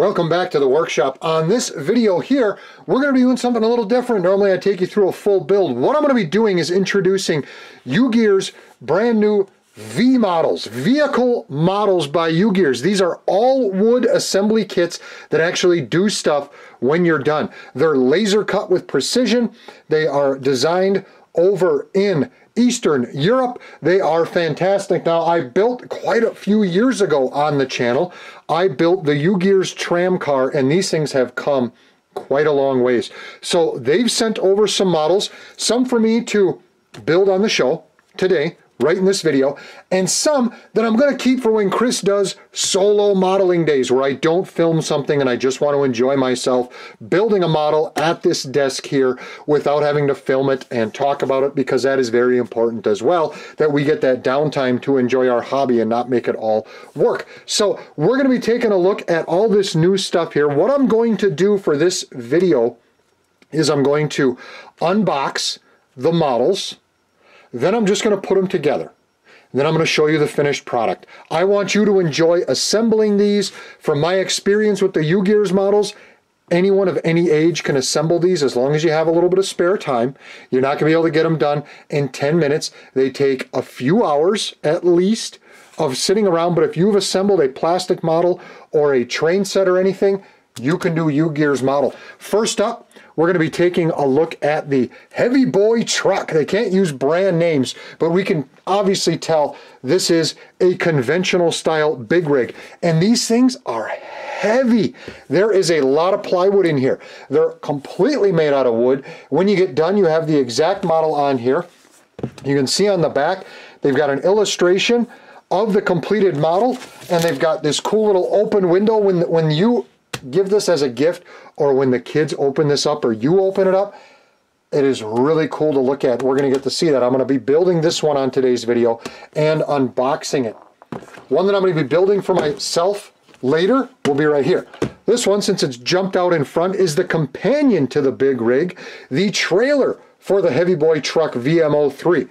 Welcome back to the workshop. On this video here, we're going to be doing something a little different. Normally I take you through a full build. What I'm going to be doing is introducing UGears brand new V models, vehicle models by UGears. These are all wood assembly kits that actually do stuff when you're done. They're laser cut with precision. They are designed over in Eastern Europe. They are fantastic. Now, I built quite a few years ago on the channel. I built the UGears tram car, and these things have come quite a long ways. So they've sent over some models, some for me to build on the show today, right in this video, and some that I'm going to keep for when Chris does solo modeling days where I don't film something and I just want to enjoy myself building a model at this desk here without having to film it and talk about it because that is very important as well, that we get that downtime to enjoy our hobby and not make it all work. So we're going to be taking a look at all this new stuff here. What I'm going to do for this video is I'm going to unbox the models, then I'm just going to put them together. Then I'm going to show you the finished product. I want you to enjoy assembling these. From my experience with the U-Gears models, anyone of any age can assemble these as long as you have a little bit of spare time. You're not going to be able to get them done in 10 minutes. They take a few hours at least of sitting around, but if you've assembled a plastic model or a train set or anything, you can do U-Gears model. First up, we're going to be taking a look at the Heavy Boy truck. They can't use brand names, but we can obviously tell this is a conventional style big rig. And these things are heavy. There is a lot of plywood in here. They're completely made out of wood. When you get done, you have the exact model on here. You can see on the back, they've got an illustration of the completed model, and they've got this cool little open window when, when you give this as a gift or when the kids open this up or you open it up, it is really cool to look at. We're going to get to see that. I'm going to be building this one on today's video and unboxing it. One that I'm going to be building for myself later will be right here. This one, since it's jumped out in front, is the companion to the big rig, the trailer for the Heavy Boy Truck VMO3.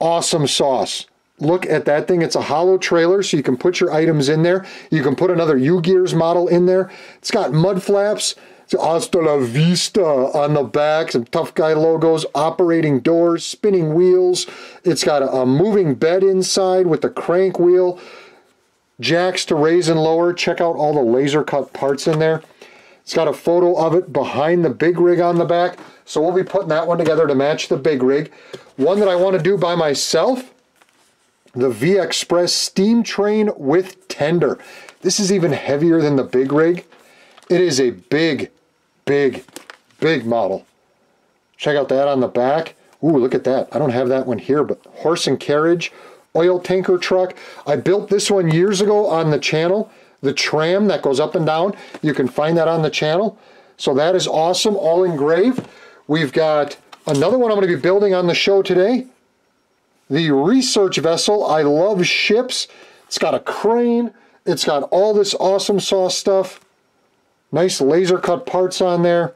Awesome sauce look at that thing. It's a hollow trailer, so you can put your items in there. You can put another U-Gears model in there. It's got mud flaps. It's Hasta la Vista on the back, some tough guy logos, operating doors, spinning wheels. It's got a, a moving bed inside with a crank wheel, jacks to raise and lower. Check out all the laser cut parts in there. It's got a photo of it behind the big rig on the back. So we'll be putting that one together to match the big rig. One that I want to do by myself the V-Express steam train with tender. This is even heavier than the big rig. It is a big, big, big model. Check out that on the back. Ooh, look at that. I don't have that one here, but horse and carriage, oil tanker truck. I built this one years ago on the channel. The tram that goes up and down. You can find that on the channel. So that is awesome, all engraved. We've got another one I'm going to be building on the show today the research vessel. I love ships. It's got a crane. It's got all this awesome saw stuff. Nice laser cut parts on there.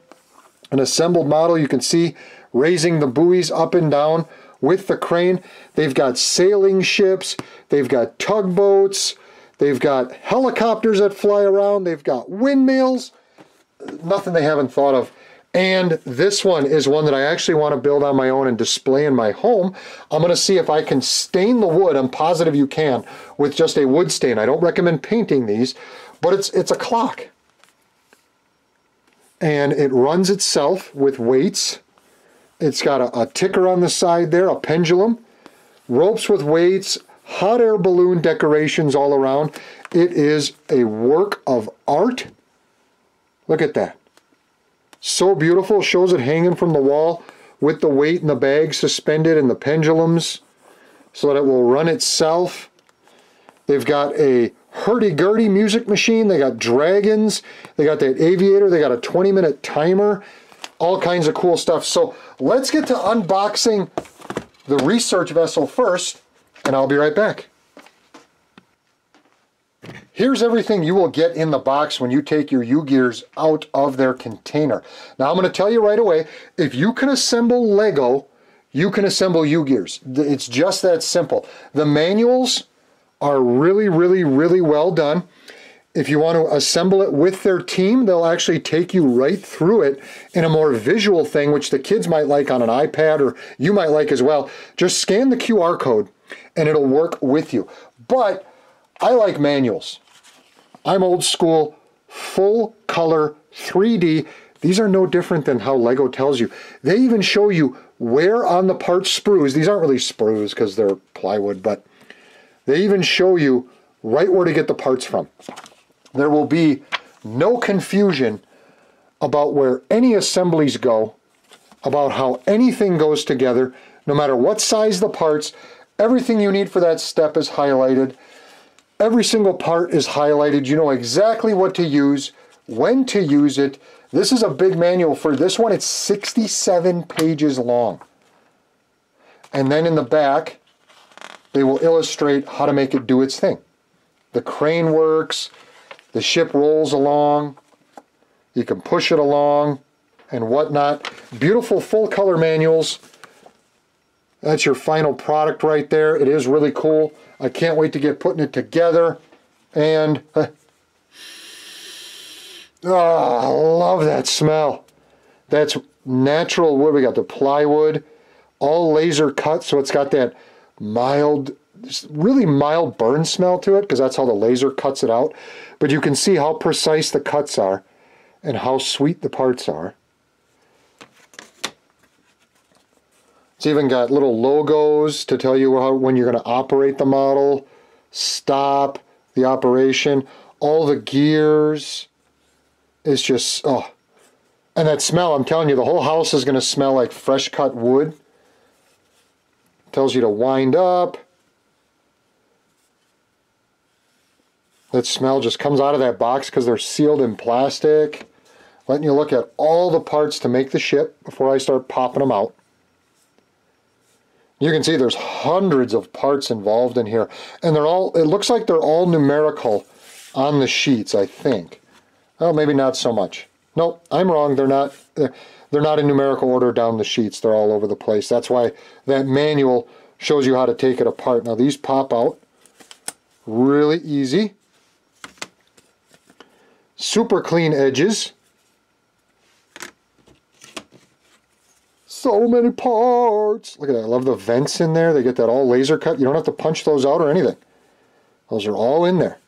An assembled model you can see raising the buoys up and down with the crane. They've got sailing ships. They've got tugboats. They've got helicopters that fly around. They've got windmills. Nothing they haven't thought of and this one is one that I actually want to build on my own and display in my home. I'm going to see if I can stain the wood. I'm positive you can with just a wood stain. I don't recommend painting these, but it's, it's a clock. And it runs itself with weights. It's got a, a ticker on the side there, a pendulum, ropes with weights, hot air balloon decorations all around. It is a work of art. Look at that. So beautiful. Shows it hanging from the wall with the weight and the bag suspended and the pendulums so that it will run itself. They've got a hurdy-gurdy music machine. They got dragons. They got that aviator. They got a 20-minute timer. All kinds of cool stuff. So let's get to unboxing the research vessel first, and I'll be right back. Here's everything you will get in the box when you take your U-Gears out of their container. Now I'm going to tell you right away, if you can assemble Lego, you can assemble U-Gears. It's just that simple. The manuals are really, really, really well done. If you want to assemble it with their team, they'll actually take you right through it in a more visual thing, which the kids might like on an iPad or you might like as well. Just scan the QR code and it'll work with you. But I like manuals. I'm old school, full color, 3D. These are no different than how Lego tells you. They even show you where on the part sprues, these aren't really sprues because they're plywood, but they even show you right where to get the parts from there will be no confusion about where any assemblies go, about how anything goes together, no matter what size the parts, everything you need for that step is highlighted. Every single part is highlighted. You know exactly what to use, when to use it. This is a big manual for this one. It's 67 pages long. And then in the back, they will illustrate how to make it do its thing. The crane works, the ship rolls along. You can push it along and whatnot. Beautiful full color manuals. That's your final product right there. It is really cool. I can't wait to get putting it together. And, uh, oh, I love that smell. That's natural wood. We got the plywood, all laser cut, so it's got that mild really mild burn smell to it because that's how the laser cuts it out. But you can see how precise the cuts are and how sweet the parts are. It's even got little logos to tell you how, when you're going to operate the model, stop the operation, all the gears. It's just, oh. And that smell, I'm telling you, the whole house is going to smell like fresh cut wood. Tells you to wind up. That smell just comes out of that box because they're sealed in plastic. Letting you look at all the parts to make the ship before I start popping them out. You can see there's hundreds of parts involved in here. And they're all, it looks like they're all numerical on the sheets, I think. Oh, maybe not so much. Nope, I'm wrong. They're not, eh, they're not in numerical order down the sheets. They're all over the place. That's why that manual shows you how to take it apart. Now these pop out really easy super clean edges. So many parts. Look at that. I love the vents in there. They get that all laser cut. You don't have to punch those out or anything. Those are all in there.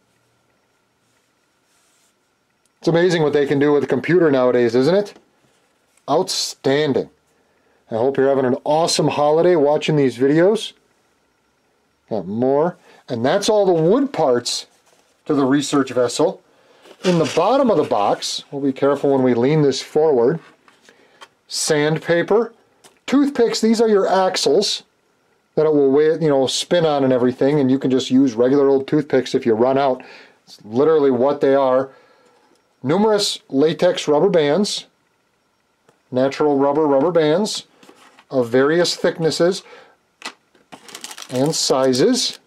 It's amazing what they can do with a computer nowadays, isn't it? Outstanding. I hope you're having an awesome holiday watching these videos. Got more. And that's all the wood parts to the research vessel. In the bottom of the box, we'll be careful when we lean this forward, sandpaper, toothpicks, these are your axles that it will weigh, you know, spin on and everything, and you can just use regular old toothpicks if you run out. It's literally what they are. Numerous latex rubber bands, natural rubber rubber bands of various thicknesses and sizes.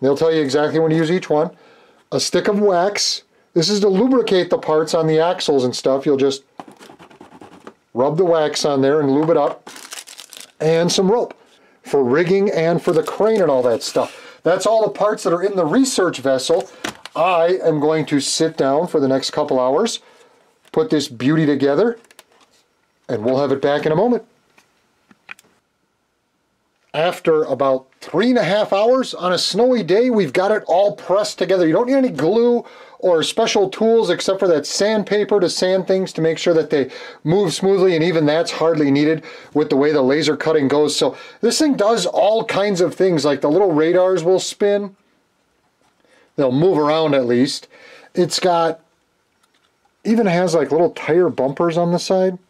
They'll tell you exactly when to use each one. A stick of wax, this is to lubricate the parts on the axles and stuff. You'll just rub the wax on there and lube it up. And some rope for rigging and for the crane and all that stuff. That's all the parts that are in the research vessel. I am going to sit down for the next couple hours, put this beauty together, and we'll have it back in a moment. After about three and a half hours on a snowy day, we've got it all pressed together. You don't need any glue or special tools except for that sandpaper to sand things to make sure that they move smoothly and even that's hardly needed with the way the laser cutting goes. So this thing does all kinds of things like the little radars will spin. They'll move around at least. It's got, even has like little tire bumpers on the side.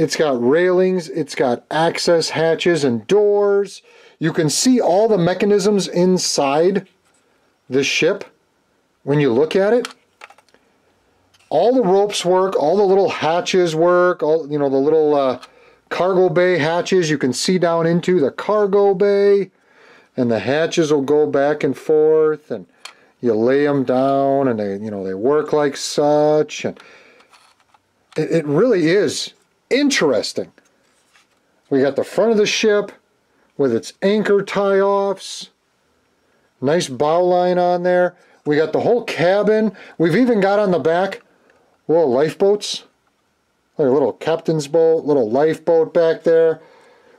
It's got railings, it's got access hatches and doors. You can see all the mechanisms inside the ship when you look at it. All the ropes work, all the little hatches work, all you know, the little uh, cargo bay hatches you can see down into the cargo bay and the hatches will go back and forth and you lay them down and they you know they work like such and it, it really is interesting. We got the front of the ship with its anchor tie-offs. Nice bow line on there. We got the whole cabin. We've even got on the back little lifeboats. Like a little captain's boat, little lifeboat back there.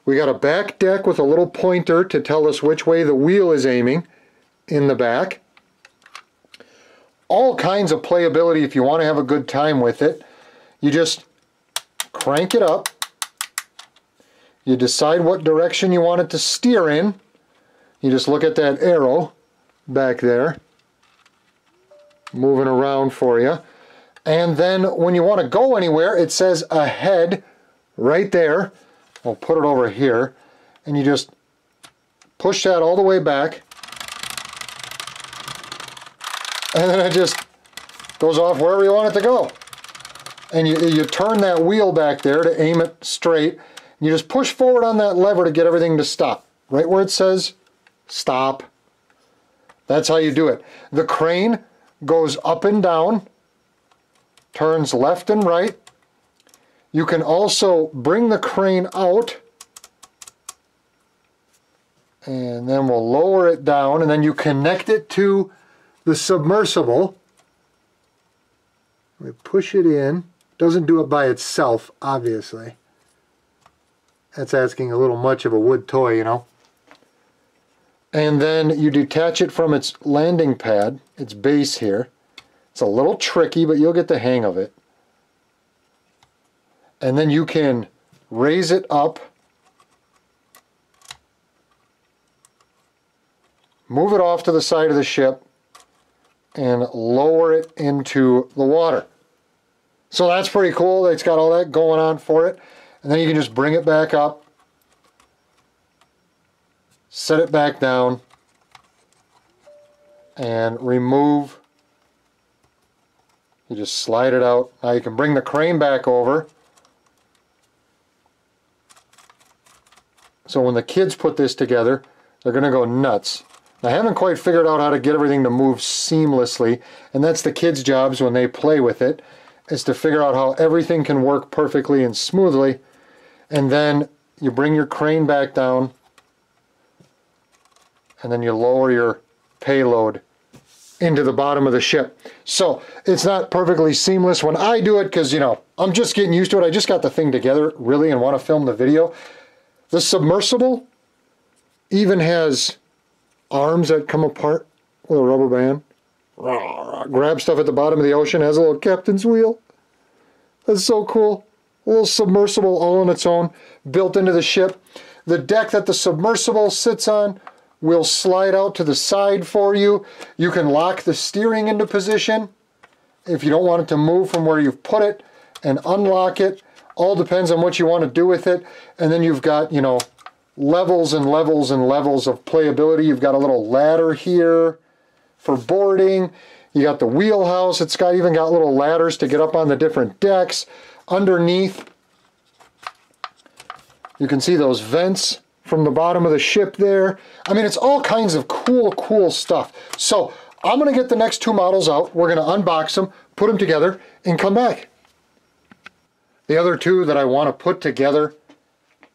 We got a back deck with a little pointer to tell us which way the wheel is aiming in the back. All kinds of playability if you want to have a good time with it. You just crank it up. You decide what direction you want it to steer in. You just look at that arrow back there moving around for you. And then when you want to go anywhere, it says ahead right there. I'll put it over here. And you just push that all the way back. And then it just goes off wherever you want it to go. And you, you turn that wheel back there to aim it straight. You just push forward on that lever to get everything to stop. Right where it says stop. That's how you do it. The crane goes up and down, turns left and right. You can also bring the crane out and then we'll lower it down and then you connect it to the submersible. We push it in. Doesn't do it by itself, obviously. That's asking a little much of a wood toy, you know. And then you detach it from its landing pad, its base here. It's a little tricky, but you'll get the hang of it. And then you can raise it up, move it off to the side of the ship, and lower it into the water. So that's pretty cool. It's got all that going on for it. And then you can just bring it back up, set it back down, and remove. You just slide it out. Now you can bring the crane back over. So when the kids put this together, they're going to go nuts. I haven't quite figured out how to get everything to move seamlessly, and that's the kids' jobs when they play with it, is to figure out how everything can work perfectly and smoothly, and then you bring your crane back down, and then you lower your payload into the bottom of the ship. So it's not perfectly seamless when I do it because, you know, I'm just getting used to it. I just got the thing together really and want to film the video. The submersible even has arms that come apart with a rubber band. Grab stuff at the bottom of the ocean, has a little captain's wheel. That's so cool. A little submersible all on its own, built into the ship. The deck that the submersible sits on will slide out to the side for you. You can lock the steering into position if you don't want it to move from where you've put it and unlock it. All depends on what you want to do with it. And then you've got, you know, levels and levels and levels of playability. You've got a little ladder here for boarding. You got the wheelhouse. It's got even got little ladders to get up on the different decks. Underneath, you can see those vents from the bottom of the ship there. I mean, it's all kinds of cool, cool stuff. So I'm going to get the next two models out. We're going to unbox them, put them together, and come back. The other two that I want to put together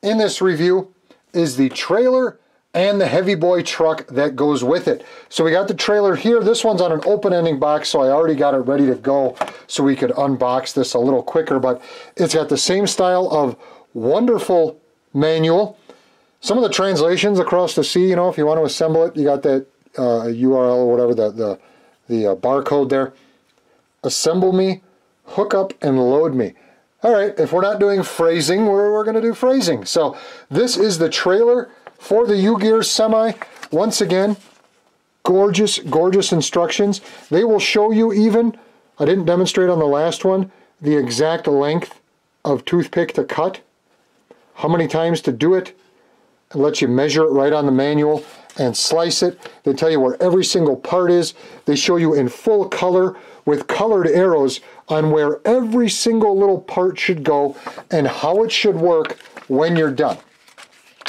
in this review is the trailer and the heavy boy truck that goes with it. So we got the trailer here. This one's on an open ending box, so I already got it ready to go so we could unbox this a little quicker, but it's got the same style of wonderful manual. Some of the translations across the sea, you know, if you want to assemble it, you got that uh, URL or whatever, the, the, the uh, barcode there. Assemble me, hook up, and load me. All right, if we're not doing phrasing, we're, we're going to do phrasing. So this is the trailer for the U-Gear Semi. Once again, gorgeous, gorgeous instructions. They will show you even, I didn't demonstrate on the last one, the exact length of toothpick to cut, how many times to do it, and let you measure it right on the manual and slice it. They tell you where every single part is. They show you in full color with colored arrows on where every single little part should go and how it should work when you're done.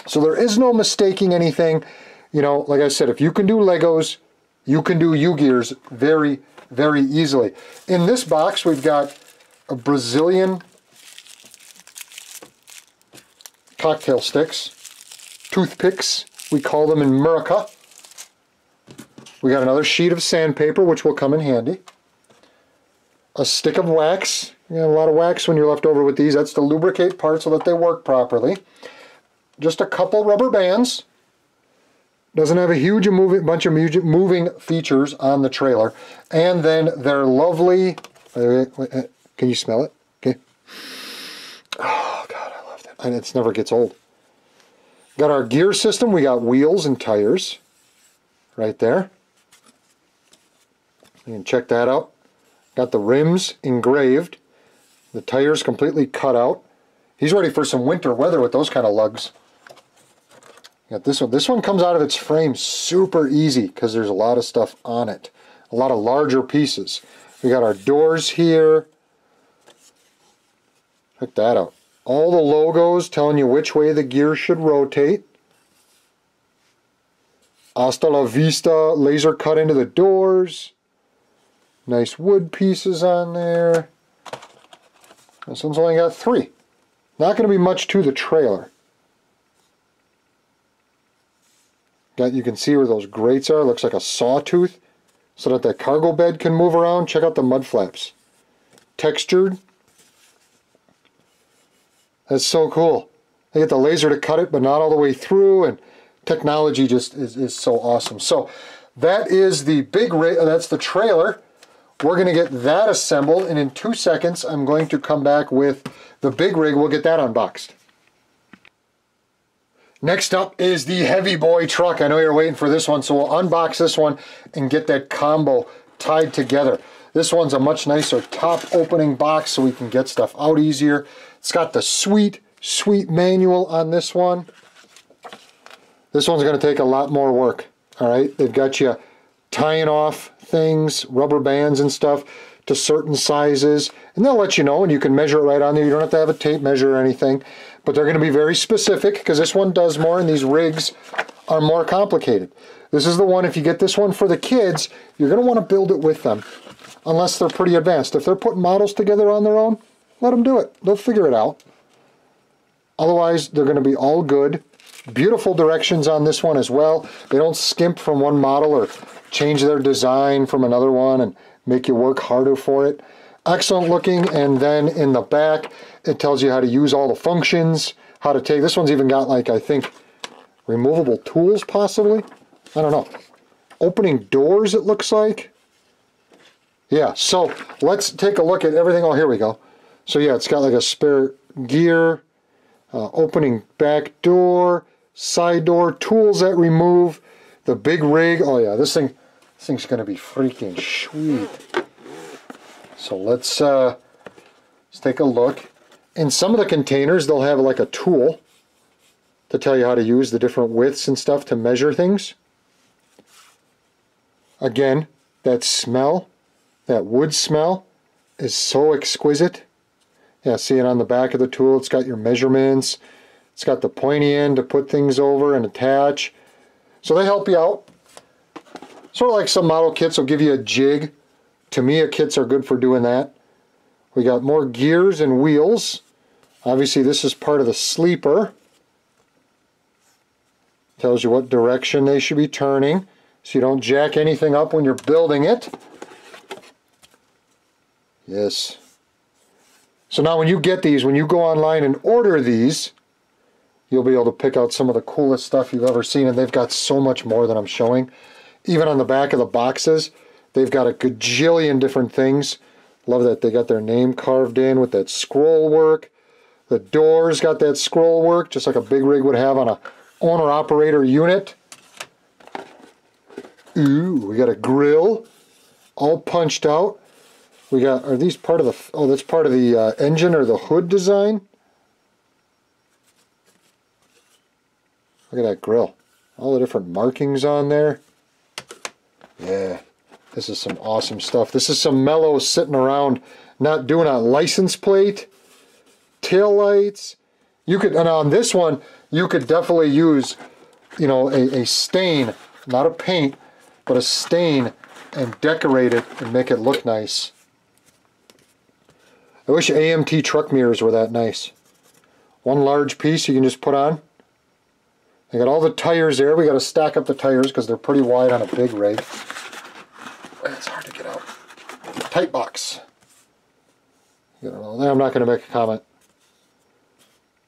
So there is no mistaking anything. You know, like I said, if you can do Legos, you can do U-Gears very, very easily. In this box, we've got a Brazilian cocktail sticks, toothpicks, we call them in America. We got another sheet of sandpaper, which will come in handy. A stick of wax. You got a lot of wax when you're left over with these. That's to lubricate parts so that they work properly. Just a couple rubber bands. Doesn't have a huge moving, bunch of moving features on the trailer. And then their lovely, can you smell it? Okay. Oh, God, I love that. And it never gets old. Got our gear system. We got wheels and tires right there. You can check that out. Got the rims engraved. The tires completely cut out. He's ready for some winter weather with those kind of lugs. Got this one. This one comes out of its frame super easy because there's a lot of stuff on it. A lot of larger pieces. We got our doors here. Check that out. All the logos telling you which way the gear should rotate. Hasta la vista laser cut into the doors. Nice wood pieces on there. This one's only got three. Not going to be much to the trailer. Got, you can see where those grates are. Looks like a sawtooth so that that cargo bed can move around. Check out the mud flaps. Textured. That's so cool. They get the laser to cut it, but not all the way through, and technology just is, is so awesome. So that is the big, rig. Uh, that's the trailer. We're going to get that assembled, and in two seconds, I'm going to come back with the big rig. We'll get that unboxed. Next up is the Heavy Boy truck. I know you're waiting for this one, so we'll unbox this one and get that combo tied together. This one's a much nicer top opening box so we can get stuff out easier. It's got the sweet, sweet manual on this one. This one's going to take a lot more work. All right, they've got you tying off things, rubber bands and stuff to certain sizes, and they'll let you know, and you can measure it right on there. You don't have to have a tape measure or anything but they're going to be very specific because this one does more and these rigs are more complicated. This is the one, if you get this one for the kids, you're going to want to build it with them unless they're pretty advanced. If they're putting models together on their own, let them do it. They'll figure it out. Otherwise, they're going to be all good. Beautiful directions on this one as well. They don't skimp from one model or change their design from another one and make you work harder for it excellent looking and then in the back it tells you how to use all the functions how to take this one's even got like I think removable tools possibly? I don't know. Opening doors it looks like. Yeah so let's take a look at everything. Oh here we go. So yeah it's got like a spare gear uh, opening back door side door tools that remove the big rig. Oh yeah this thing this thing's gonna be freaking sweet. So let's, uh, let's take a look. In some of the containers, they'll have like a tool to tell you how to use the different widths and stuff to measure things. Again, that smell, that wood smell, is so exquisite. Yeah, see it on the back of the tool. It's got your measurements. It's got the pointy end to put things over and attach. So they help you out. Sort of like some model kits will give you a jig Tamiya kits are good for doing that. We got more gears and wheels. Obviously this is part of the sleeper. Tells you what direction they should be turning so you don't jack anything up when you're building it. Yes. So now when you get these, when you go online and order these, you'll be able to pick out some of the coolest stuff you've ever seen and they've got so much more than I'm showing. Even on the back of the boxes, They've got a gajillion different things. Love that they got their name carved in with that scroll work. The doors got that scroll work, just like a big rig would have on a owner-operator unit. Ooh, we got a grill, all punched out. We got, are these part of the, oh, that's part of the uh, engine or the hood design? Look at that grill. All the different markings on there. Yeah. This is some awesome stuff. This is some mellow sitting around not doing a license plate, tail lights. You could, and on this one, you could definitely use, you know, a, a stain, not a paint, but a stain and decorate it and make it look nice. I wish AMT truck mirrors were that nice. One large piece you can just put on. I got all the tires there. We got to stack up the tires because they're pretty wide on a big rig. It's hard to get out. Tight box. I'm not going to make a comment.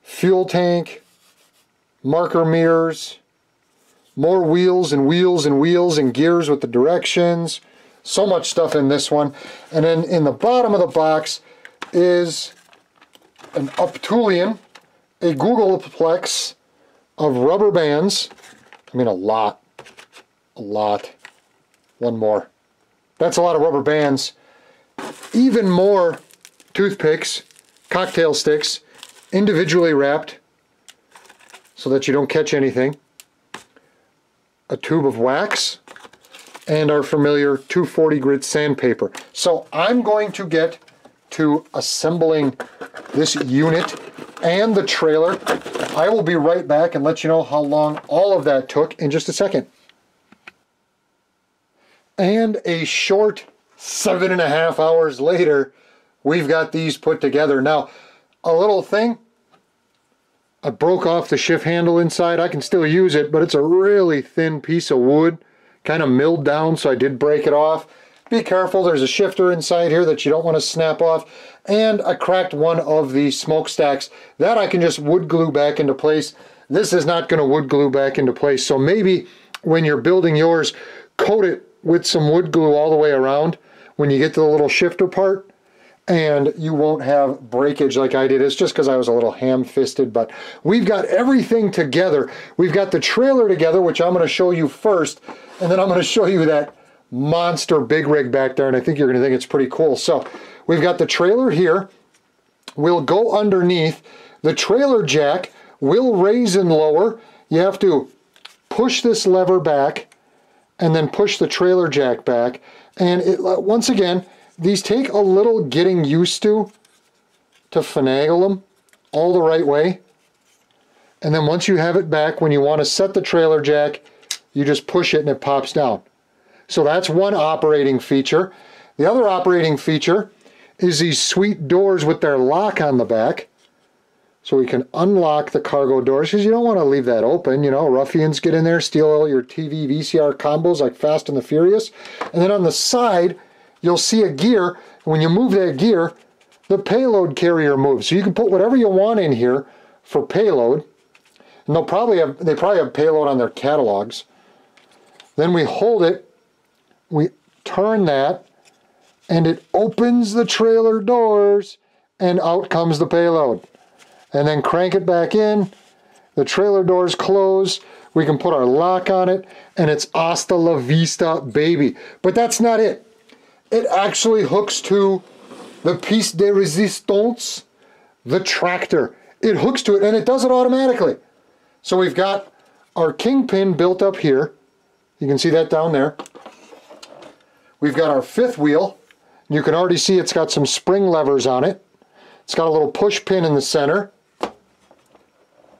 Fuel tank, marker mirrors, more wheels and wheels and wheels and gears with the directions. So much stuff in this one. And then in the bottom of the box is an Uptoolean, a googolplex of rubber bands. I mean a lot. A lot. One more. That's a lot of rubber bands. Even more toothpicks, cocktail sticks, individually wrapped so that you don't catch anything. A tube of wax and our familiar 240 grit sandpaper. So I'm going to get to assembling this unit and the trailer. I will be right back and let you know how long all of that took in just a second. And a short seven and a half hours later, we've got these put together. Now, a little thing, I broke off the shift handle inside. I can still use it, but it's a really thin piece of wood, kind of milled down, so I did break it off. Be careful, there's a shifter inside here that you don't want to snap off. And I cracked one of the smokestacks. That I can just wood glue back into place. This is not going to wood glue back into place. So maybe when you're building yours, coat it with some wood glue all the way around when you get to the little shifter part and you won't have breakage like I did. It's just because I was a little ham-fisted, but we've got everything together. We've got the trailer together, which I'm going to show you first, and then I'm going to show you that monster big rig back there, and I think you're going to think it's pretty cool. So we've got the trailer here. We'll go underneath. The trailer jack will raise and lower. You have to push this lever back and then push the trailer jack back. And it, uh, once again, these take a little getting used to to finagle them all the right way. And then once you have it back, when you want to set the trailer jack, you just push it and it pops down. So that's one operating feature. The other operating feature is these sweet doors with their lock on the back. So we can unlock the cargo doors because you don't want to leave that open. You know, ruffians get in there, steal all your TV VCR combos like Fast and the Furious. And then on the side, you'll see a gear. When you move that gear, the payload carrier moves. So you can put whatever you want in here for payload. And they'll probably have, they probably have payload on their catalogs. Then we hold it we turn that and it opens the trailer doors and out comes the payload. And then crank it back in, the trailer doors close, we can put our lock on it, and it's hasta la vista, baby. But that's not it. It actually hooks to the piece de resistance, the tractor. It hooks to it, and it does it automatically. So we've got our kingpin built up here. You can see that down there. We've got our fifth wheel. You can already see it's got some spring levers on it. It's got a little push pin in the center.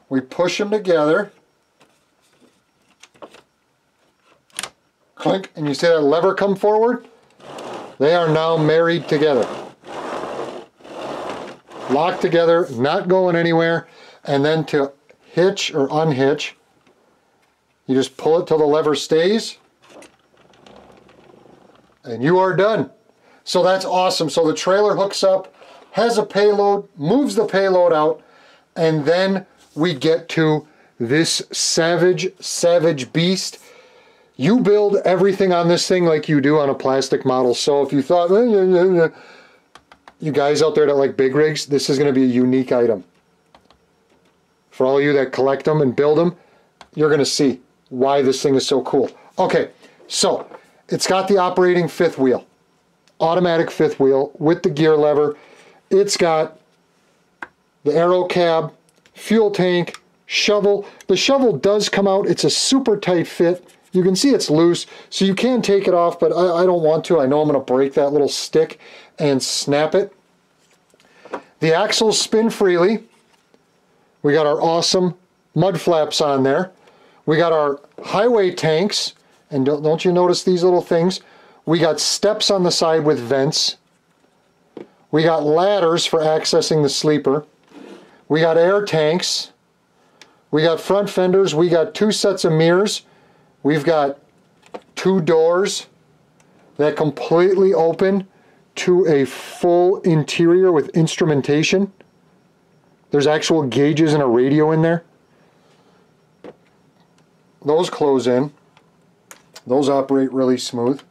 We push them together. Clink, and you see that lever come forward? They are now married together. Locked together, not going anywhere. And then to hitch or unhitch, you just pull it till the lever stays and you are done. So that's awesome. So the trailer hooks up, has a payload, moves the payload out, and then we get to this savage, savage beast. You build everything on this thing like you do on a plastic model. So if you thought, you guys out there that like big rigs, this is going to be a unique item. For all you that collect them and build them, you're going to see why this thing is so cool. Okay, so it's got the operating fifth wheel, automatic fifth wheel with the gear lever. It's got the aero cab, fuel tank, shovel. The shovel does come out. It's a super tight fit. You can see it's loose, so you can take it off, but I, I don't want to. I know I'm going to break that little stick and snap it. The axles spin freely. We got our awesome mud flaps on there. We got our highway tanks and don't, don't you notice these little things? We got steps on the side with vents. We got ladders for accessing the sleeper. We got air tanks. We got front fenders. We got two sets of mirrors. We've got two doors that completely open to a full interior with instrumentation. There's actual gauges and a radio in there. Those close in. Those operate really smooth.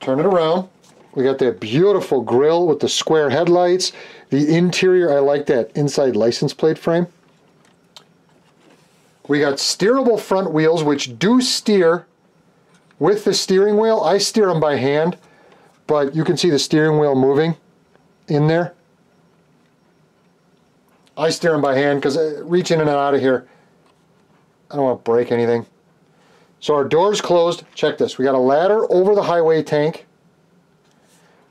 Turn it around. We got that beautiful grill with the square headlights. The interior, I like that inside license plate frame. We got steerable front wheels, which do steer with the steering wheel. I steer them by hand, but you can see the steering wheel moving in there. I steer them by hand because uh, reach in and out of here. I don't want to break anything. So our door's closed. Check this. We got a ladder over the highway tank.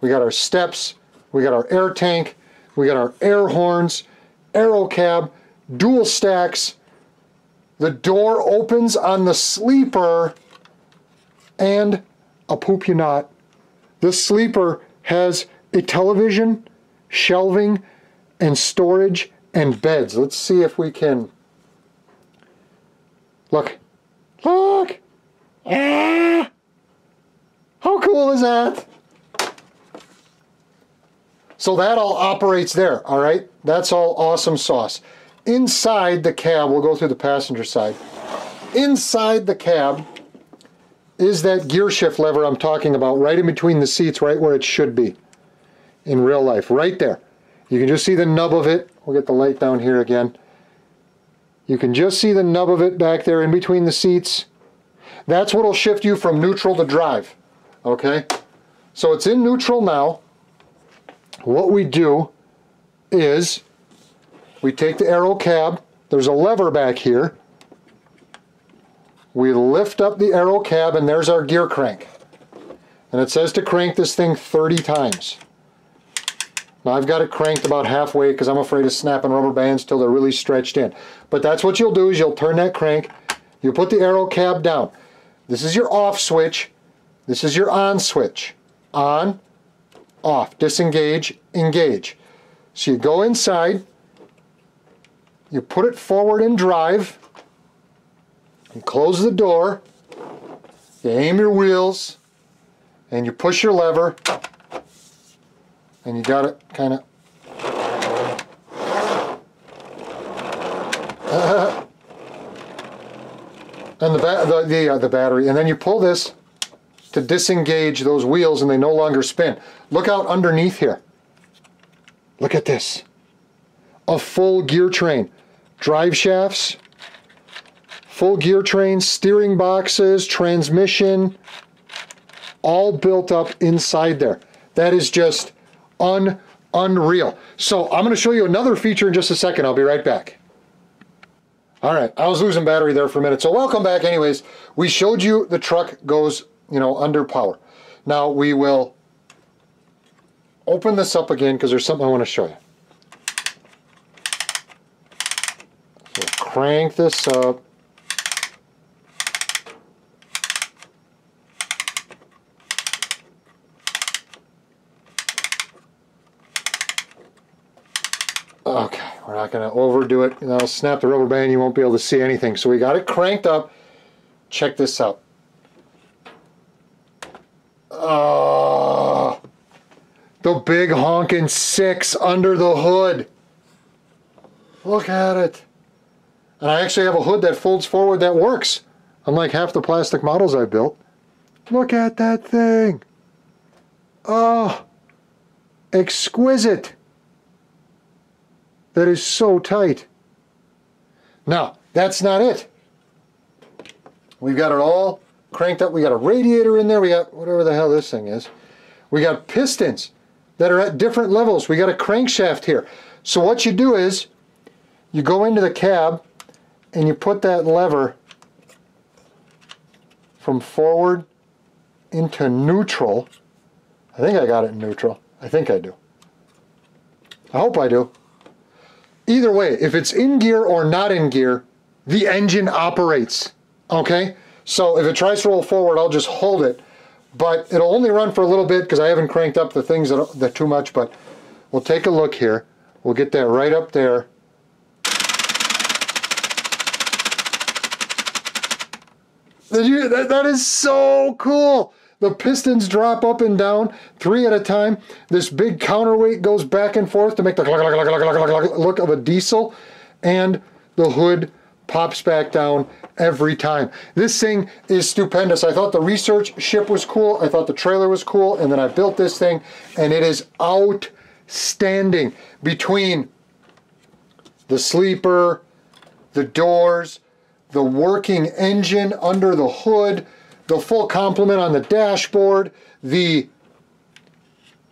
We got our steps. We got our air tank. We got our air horns, aero cab, dual stacks. The door opens on the sleeper and a poop you not. This sleeper has a television, shelving, and storage and beds. Let's see if we can look. Look! Ah! How cool is that? So that all operates there, all right? That's all awesome sauce. Inside the cab, we'll go through the passenger side. Inside the cab is that gear shift lever I'm talking about, right in between the seats, right where it should be in real life, right there. You can just see the nub of it. We'll get the light down here again. You can just see the nub of it back there in between the seats. That's what will shift you from neutral to drive. Okay? So it's in neutral now. What we do is we take the aero cab. There's a lever back here. We lift up the aero cab and there's our gear crank. And it says to crank this thing 30 times. Now I've got it cranked about halfway because I'm afraid of snapping rubber bands till they're really stretched in. But that's what you'll do is you'll turn that crank, you put the aero cab down. This is your off switch, this is your on switch. On, off, disengage, engage. So you go inside, you put it forward in drive, you close the door, you aim your wheels, and you push your lever, and you got it kind of and the, the, the, uh, the battery. And then you pull this to disengage those wheels and they no longer spin. Look out underneath here. Look at this a full gear train drive shafts full gear train steering boxes transmission all built up inside there that is just un unreal. So I'm going to show you another feature in just a second. I'll be right back. All right, I was losing battery there for a minute. So welcome back anyways. We showed you the truck goes, you know, under power. Now we will open this up again because there's something I want to show you. So crank this up. Okay, we're not going to overdo it. You know, snap the rubber band, you won't be able to see anything. So we got it cranked up. Check this out. Uh, the big honking six under the hood. Look at it. And I actually have a hood that folds forward that works. Unlike half the plastic models I built. Look at that thing. Oh, exquisite. That is so tight. Now, that's not it. We've got it all cranked up. We got a radiator in there. We got whatever the hell this thing is. We got pistons that are at different levels. We got a crankshaft here. So what you do is you go into the cab and you put that lever from forward into neutral. I think I got it in neutral. I think I do. I hope I do. Either way, if it's in gear or not in gear, the engine operates, okay? So if it tries to roll forward, I'll just hold it, but it'll only run for a little bit because I haven't cranked up the things that, that too much, but we'll take a look here. We'll get that right up there. Did you, that, that is so cool. The pistons drop up and down, three at a time. This big counterweight goes back and forth to make the look of a diesel. And the hood pops back down every time. This thing is stupendous. I thought the research ship was cool. I thought the trailer was cool. And then I built this thing and it is outstanding between the sleeper, the doors, the working engine under the hood, the full complement on the dashboard, the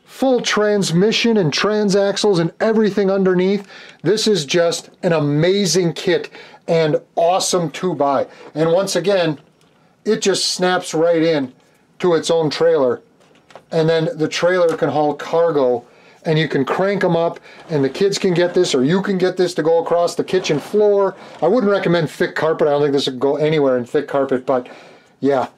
full transmission and transaxles and everything underneath. This is just an amazing kit and awesome to buy. And once again, it just snaps right in to its own trailer. And then the trailer can haul cargo and you can crank them up and the kids can get this or you can get this to go across the kitchen floor. I wouldn't recommend thick carpet. I don't think this would go anywhere in thick carpet, but yeah,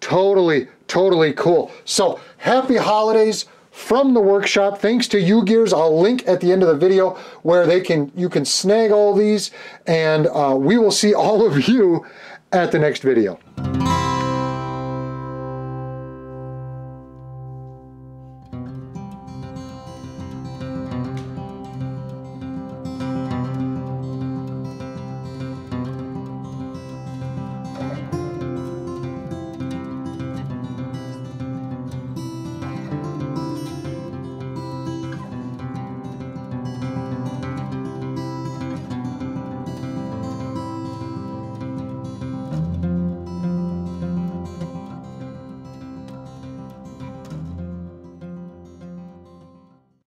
totally, totally cool. So happy holidays from the workshop thanks to uGears. I'll link at the end of the video where they can you can snag all these and uh, we will see all of you at the next video.